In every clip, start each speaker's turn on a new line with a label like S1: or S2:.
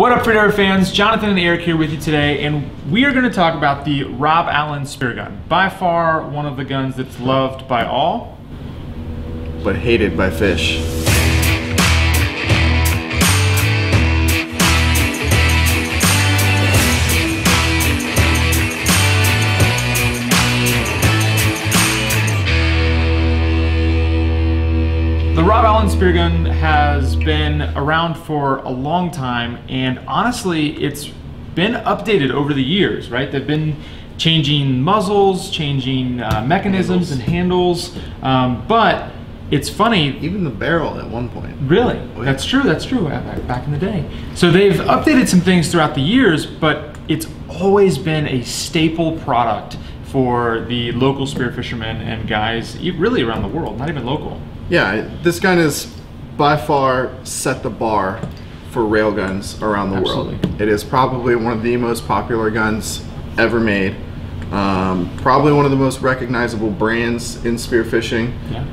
S1: What up, Freediver fans? Jonathan and Eric here with you today, and we are going to talk about the Rob Allen spear gun. By far, one of the guns that's loved by all,
S2: but hated by fish.
S1: The Rob Allen spear gun has been around for a long time, and honestly, it's been updated over the years, right? They've been changing muzzles, changing uh, mechanisms handles. and handles, um, but it's funny.
S2: Even the barrel at one point.
S1: Really? Oh, yeah. That's true, that's true, back in the day. So they've updated some things throughout the years, but it's always been a staple product for the local spear fishermen and guys, really around the world, not even local.
S2: Yeah, this gun is by far set the bar for railguns around the Absolutely. world. It is probably one of the most popular guns ever made. Um, probably one of the most recognizable brands in spearfishing. Yeah.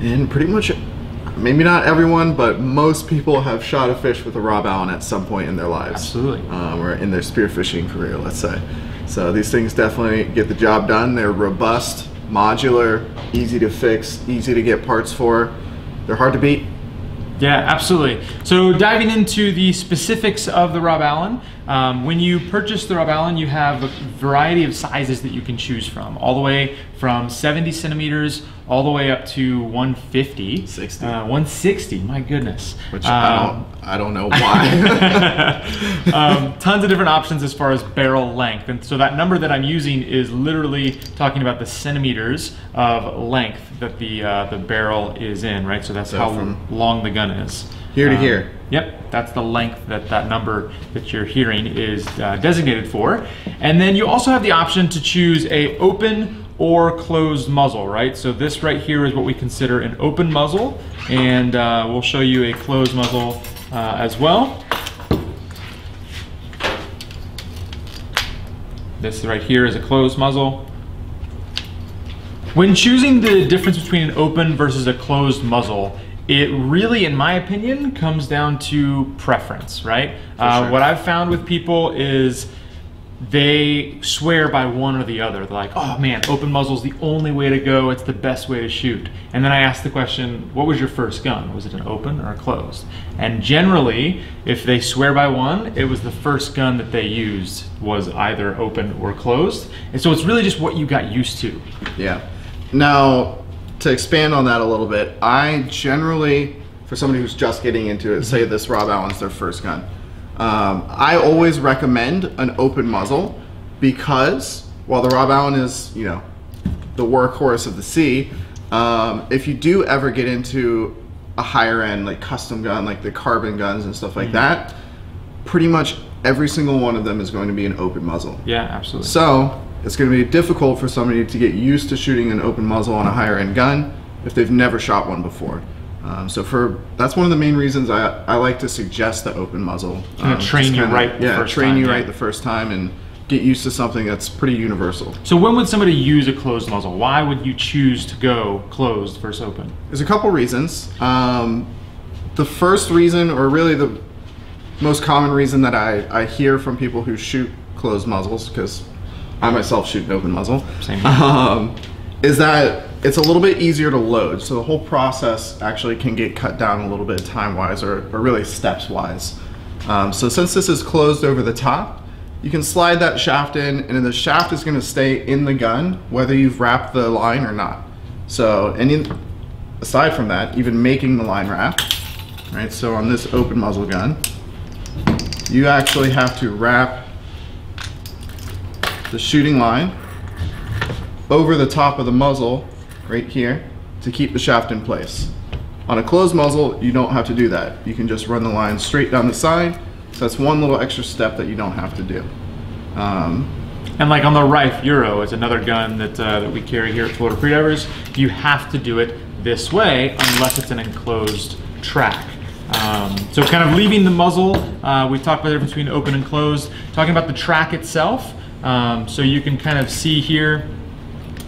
S2: And pretty much, maybe not everyone, but most people have shot a fish with a Rob Allen at some point in their lives.
S1: Absolutely.
S2: Um, or in their spearfishing career, let's say. So these things definitely get the job done. They're robust, modular, easy to fix, easy to get parts for. They're hard to beat.
S1: Yeah, absolutely. So diving into the specifics of the Rob Allen, um, when you purchase the Rob Allen, you have a variety of sizes that you can choose from, all the way from 70 centimeters all the way up to 150.
S2: 60.
S1: Uh, 160, my goodness.
S2: Which um, I, don't, I don't know why.
S1: um, tons of different options as far as barrel length. And so that number that I'm using is literally talking about the centimeters of length that the, uh, the barrel is in, right? So that's so how long the gun is.
S2: Here to um, here.
S1: Yep, that's the length that that number that you're hearing is uh, designated for. And then you also have the option to choose a open or closed muzzle, right? So this right here is what we consider an open muzzle, and uh, we'll show you a closed muzzle uh, as well. This right here is a closed muzzle. When choosing the difference between an open versus a closed muzzle, it really, in my opinion, comes down to preference, right? Uh, sure. What I've found with people is they swear by one or the other. They're like, oh man, open muzzle is the only way to go. It's the best way to shoot. And then I ask the question, what was your first gun? Was it an open or a closed? And generally, if they swear by one, it was the first gun that they used was either open or closed. And so it's really just what you got used to.
S2: Yeah. Now, to expand on that a little bit, I generally, for somebody who's just getting into it, say this Rob Allen's their first gun. Um, I always recommend an open muzzle because while the Rob Allen is, you know, the workhorse of the sea, um, if you do ever get into a higher end like custom gun, like the carbon guns and stuff like mm -hmm. that, pretty much every single one of them is going to be an open muzzle.
S1: Yeah, absolutely.
S2: So it's going to be difficult for somebody to get used to shooting an open muzzle on a higher end gun if they've never shot one before. Um, so for that's one of the main reasons I, I like to suggest the open muzzle.
S1: Um, train you right.
S2: yeah, train
S1: time,
S2: you
S1: yeah.
S2: right the first time and get used to something that's pretty universal.
S1: So when would somebody use a closed muzzle? Why would you choose to go closed versus open?
S2: There's a couple reasons. Um, the first reason, or really the most common reason that I, I hear from people who shoot closed muzzles, because I myself shoot an open muzzle, um, is that it's a little bit easier to load. So the whole process actually can get cut down a little bit time-wise or, or, really steps-wise. Um, so since this is closed over the top, you can slide that shaft in and the shaft is gonna stay in the gun whether you've wrapped the line or not. So any, aside from that, even making the line wrap, right? So on this open muzzle gun, you actually have to wrap the shooting line over the top of the muzzle right here to keep the shaft in place. On a closed muzzle, you don't have to do that. You can just run the line straight down the side. So that's one little extra step that you don't have to do. Um,
S1: and like on the Riffe Euro, it's another gun that, uh, that we carry here at Florida Freedivers. You have to do it this way unless it's an enclosed track. Um, so kind of leaving the muzzle, uh, we talked about the difference between open and closed. Talking about the track itself, um, so you can kind of see here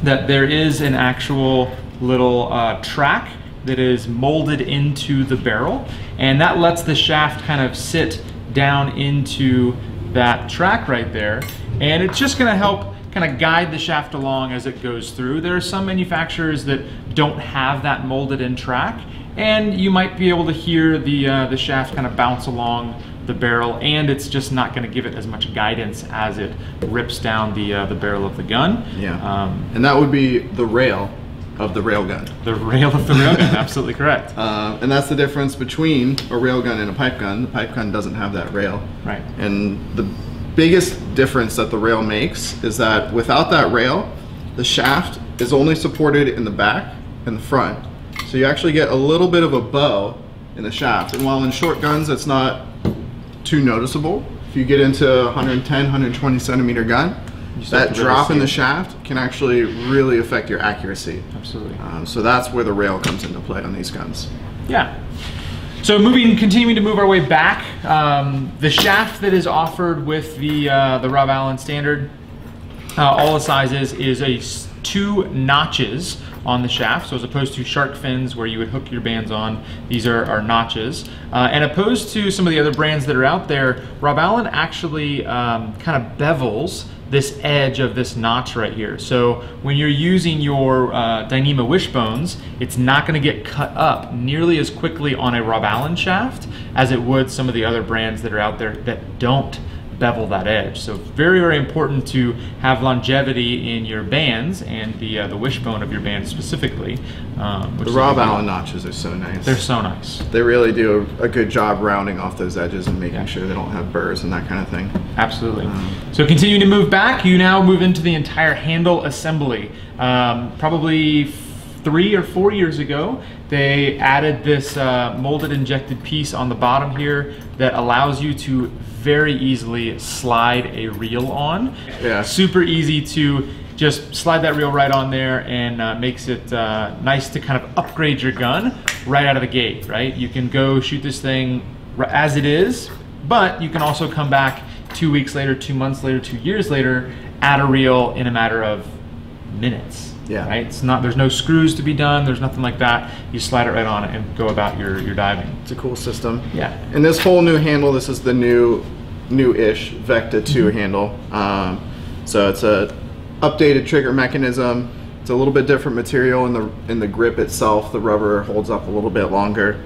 S1: that there is an actual little uh, track that is molded into the barrel and that lets the shaft kind of sit down into that track right there. And it's just gonna help kind of guide the shaft along as it goes through. There are some manufacturers that don't have that molded in track and you might be able to hear the, uh, the shaft kind of bounce along the barrel and it's just not going to give it as much guidance as it rips down the, uh, the barrel of the gun.
S2: Yeah.
S1: Um,
S2: and that would be the rail of the railgun.
S1: the rail of the railgun, absolutely correct.
S2: Uh, and that's the difference between a railgun and a pipe gun. The pipe gun doesn't have that rail.
S1: Right.
S2: And the biggest difference that the rail makes is that without that rail, the shaft is only supported in the back and the front. So you actually get a little bit of a bow in the shaft. And while in short guns, it's not too noticeable. If you get into 110, 120 centimeter gun, that drop in the shaft can actually really affect your accuracy.
S1: Absolutely.
S2: Um, so that's where the rail comes into play on these guns.
S1: Yeah. So moving, continuing to move our way back, um, the shaft that is offered with the uh, the Rob Allen standard, uh, all the sizes is a two notches on the shaft. So as opposed to shark fins where you would hook your bands on, these are, are notches. Uh, and opposed to some of the other brands that are out there, Rob Allen actually um, kind of bevels this edge of this notch right here. So when you're using your uh, Dyneema wishbones, it's not going to get cut up nearly as quickly on a Rob Allen shaft as it would some of the other brands that are out there that don't bevel that edge. So very, very important to have longevity in your bands and the uh, the wishbone of your band specifically. Um,
S2: The Rob. Allen notches are so nice.
S1: They're so nice.
S2: they really do a, a good job rounding off those edges and making
S1: Yeah.
S2: sure they don't have burrs and that kind of thing.
S1: Absolutely. So continuing to move back, you now move into the entire handle assembly. Um, probably three or four years ago, they added this uh, molded injected piece on the bottom here that allows you to very easily slide a reel on.
S2: Yeah.
S1: Super easy to just slide that reel right on there and uh, makes it uh, nice to kind of upgrade your gun right out of the gate, right? You can go shoot this thing as it is, but you can also come back two weeks later, two months later, two years later, add a reel in a matter of minutes.
S2: Yeah.
S1: Right? It's not there's no screws to be done, there's nothing like that. You slide it right on it and go about your, your diving.
S2: It's a cool system.
S1: Yeah.
S2: And this whole new handle, this is the new, new-ish Vecta 2
S1: Mm-hmm.
S2: handle. Um, so it's a updated trigger mechanism. It's a little bit different material in the in the grip itself. The rubber holds up a little bit longer.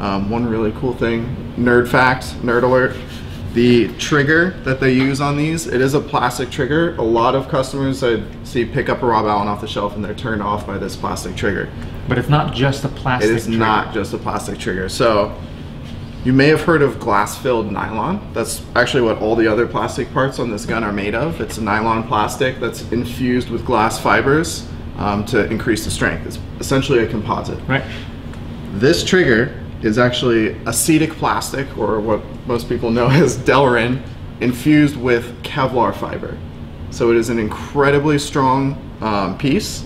S2: Um, one really cool thing, nerd fact, nerd alert. The trigger that they use on these, it is a plastic trigger. A lot of customers I see pick up a Rob Allen off the shelf and they're turned off by this plastic trigger.
S1: But it's not just a plastic
S2: It is
S1: trigger.
S2: not just a plastic trigger. So you may have heard of glass-filled nylon. That's actually what all the other plastic parts on this gun are made of. It's a nylon plastic that's infused with glass fibers um, to increase the strength. It's essentially a composite.
S1: Right?
S2: This trigger is actually acetal plastic, or what most people know as Delrin, infused with Kevlar fiber. So it is an incredibly strong um, piece.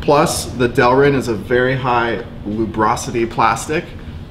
S2: Plus, the Delrin is a very high lubricity plastic.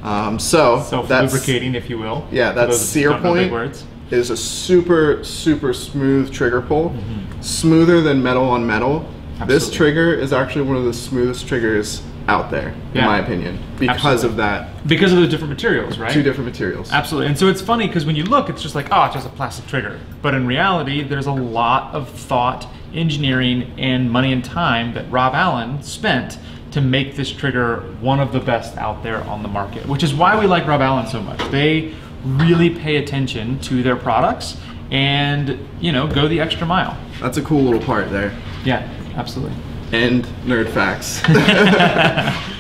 S2: Um, so that's
S1: Self-lubricating, if you will.
S2: yeah, that sear
S1: don't know big
S2: point
S1: words.
S2: is a super, super smooth trigger pull,
S1: Mm-hmm.
S2: smoother than metal on metal. This trigger is actually one of the smoothest triggers out there,
S1: Yeah.
S2: in my opinion, because
S1: Absolutely.
S2: of that
S1: Because of the different materials, right?
S2: two different materials.
S1: Absolutely. And so it's funny because when you look, it's just like, oh, it's just a plastic trigger. But in reality, there's a lot of thought, engineering, and money and time that Rob Allen spent to make this trigger one of the best out there on the market, which is why we like Rob Allen so much. They really pay attention to their products and, you know, go the extra mile.
S2: That's a cool little part there.
S1: Yeah, absolutely.
S2: And nerd facts.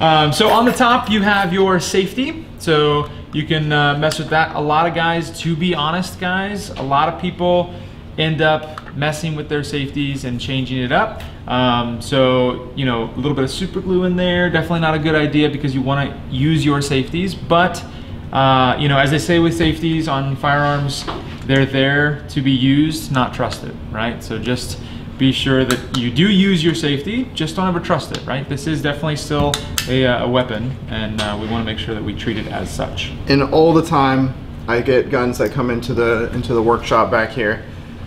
S1: Um, so on the top, you have your safety. So you can uh, mess with that. A lot of guys, to be honest, guys, a lot of people end up messing with their safeties and changing it up. Um, so, you know, a little bit of super glue in there, definitely not a good idea because you want to use your safeties. But, uh, you know, as they say with safeties on firearms, they're there to be used, not trusted, right? So just be sure that you do use your safety, just don't ever trust it, right? This is definitely still a, uh, a weapon, and uh, we want to make sure that we treat it as such.
S2: and all the time, I get guns that come into the into the workshop back here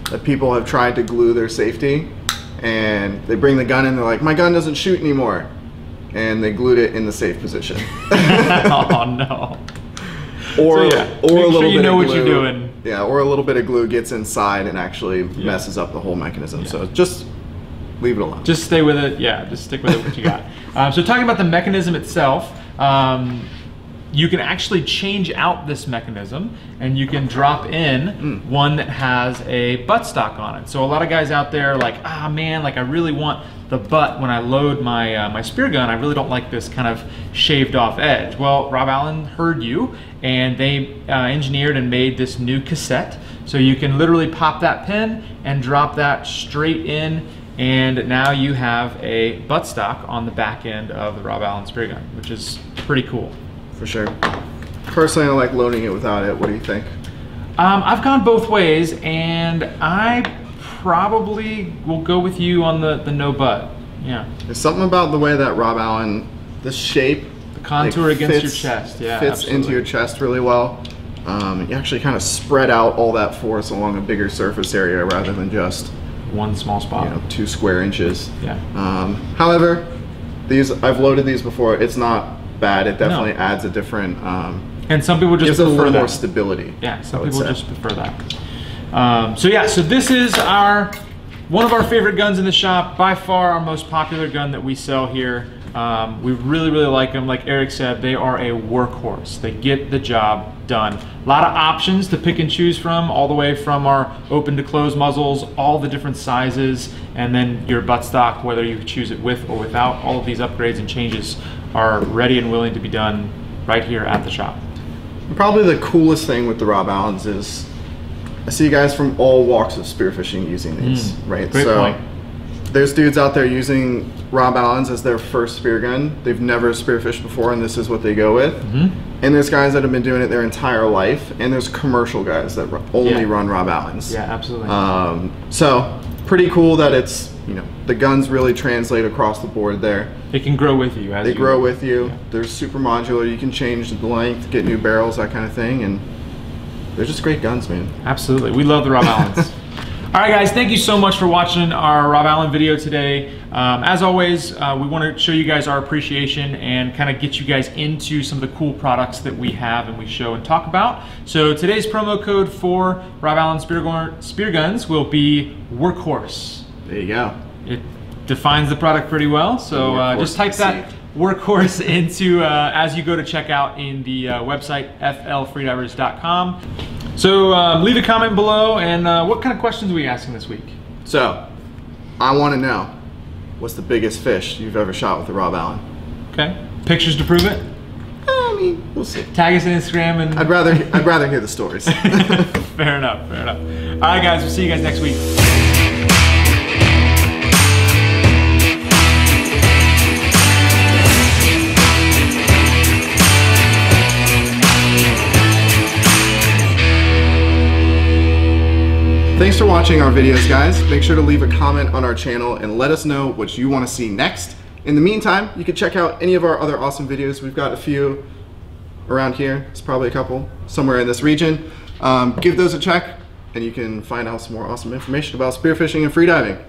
S2: that people have tried to glue their safety, and they bring the gun in. They're like, "My gun doesn't shoot anymore," and they glued it in the safe position.
S1: oh no.
S2: Or
S1: So, yeah,
S2: or
S1: make
S2: a
S1: sure
S2: little
S1: you
S2: bit
S1: know
S2: of
S1: what you're
S2: glue-
S1: doing.
S2: Yeah, or a little bit of glue gets inside and actually messes up the whole mechanism. So just leave it alone.
S1: Just stay with it. Yeah, just stick with it. What you got. Um, so talking about the mechanism itself, um, you can actually change out this mechanism, and you can drop in one that has a buttstock on it. So a lot of guys out there are like, ah man, like I really want the butt when I load my uh, my spear gun. I really don't like this kind of shaved off edge. Well, Rob Allen heard you, and they uh, engineered and made this new cassette. So you can literally pop that pin and drop that straight in and now you have a buttstock on the back end of the Rob Allen spear gun, which is pretty cool.
S2: For sure. Personally, I like loading it without it. What do you think?
S1: Um, I've gone both ways, and I probably will go with you on the, the no butt. Yeah,
S2: There's something about the way that Rob Allen, the shape,
S1: the contour
S2: like,
S1: against
S2: fits-
S1: your chest. Yeah,
S2: fits into your chest really well. Um, you actually kind of spread out all that force along a bigger surface area rather than just
S1: one small spot.
S2: you know two square inches.
S1: Yeah.
S2: Um, however, these I've loaded these before. It's not bad. It definitely
S1: No.
S2: adds a different. Um,
S1: And some people just
S2: gives it a
S1: prefer
S2: little more stability.
S1: Yeah, some people
S2: say.
S1: just prefer that. Um, so yeah, so this is our one of our favorite guns in the shop. By far, our most popular gun that we sell here. Um, we really, really like them. Like Eric said, they are a workhorse. They get the job done. A lot of options to pick and choose from, all the way from our open to close muzzles, all the different sizes, and then your buttstock, whether you choose it with or without. All of these upgrades and changes are ready and willing to be done right here at the shop.
S2: Probably the coolest thing with the Rob Allens is I see guys from all walks of spearfishing using these, right?
S1: Mm. Great
S2: so
S1: point.
S2: there's dudes out there using Rob Allens as their first spear gun. They've never spearfished before, and this is what they go with.
S1: Mm-hmm.
S2: And there's guys that have been doing it their entire life, and there's commercial guys that only
S1: Yeah.
S2: run Rob Allens.
S1: Yeah, absolutely.
S2: Um, so pretty cool that it's you know the guns really translate across the board there.
S1: They can grow with you as
S2: They
S1: you
S2: grow with you.
S1: Yeah.
S2: They're super modular. You can change the length, get new barrels, that kind of thing, and they're just great guns, man.
S1: Absolutely. We love the Rob Allens. All right, guys, thank you so much for watching our Rob Allen video today. Um, as always, uh, we want to show you guys our appreciation and kind of get you guys into some of the cool products that we have and we show and talk about. So today's promo code for Rob Allen spear, spear guns will be Workhorse.
S2: There you go.
S1: It defines the product pretty well. So uh, just type that workhorse into uh, as you go to checkout in the uh, website flfreedivers.com. So um, leave a comment below and uh, what kind of questions are we asking this week?
S2: So, I want to know what's the biggest fish you've ever shot with a Rob Allen?
S1: Okay, pictures to prove it.
S2: I mean, we'll see.
S1: Tag us on Instagram and
S2: I'd rather I'd rather hear the stories.
S1: fair enough, fair enough. All right, guys, we'll see you guys next week.
S2: Thanks for watching our videos, guys. Make sure to leave a comment on our channel and let us know what you want to see next. In the meantime, you can check out any of our other awesome videos. We've got a few around here. It's probably a couple somewhere in this region. Um, give those a check, and you can find out some more awesome information about spearfishing and freediving.